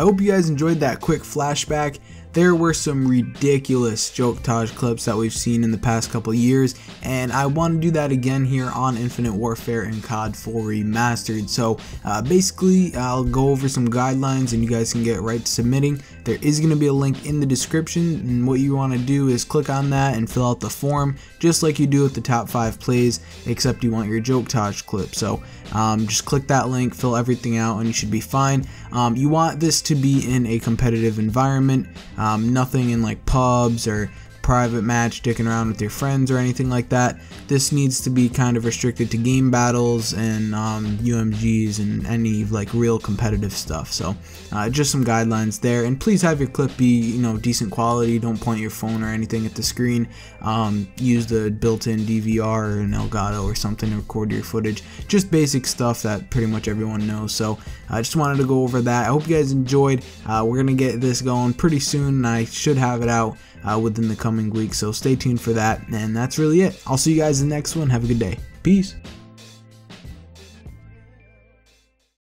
hope you guys enjoyed that quick flashback. There were some ridiculous Joketage clips that we've seen in the past couple years, and I want to do that again here on Infinite Warfare and COD 4 Remastered. So uh, basically, I'll go over some guidelines and you guys can get right to submitting. There is going to be a link in the description, and what you want to do is click on that and fill out the form, just like you do with the top 5 plays, except you want your Joketage clip. So um, just click that link, fill everything out, and you should be fine. Um, you want this to be in a competitive environment. Um, nothing in like pubs or private match, dicking around with your friends or anything like that. This needs to be kind of restricted to game battles and um, UMGs and any like real competitive stuff. So uh, just some guidelines there. And please have your clip be you know decent quality. Don't point your phone or anything at the screen. Um, use the built-in DVR or an Elgato or something to record your footage. Just basic stuff that pretty much everyone knows. So I just wanted to go over that. I hope you guys enjoyed. Uh, we're gonna get this going pretty soon. I should have it out uh, within the coming week. So stay tuned for that. And that's really it. I'll see you guys in the next one. Have a good day. Peace.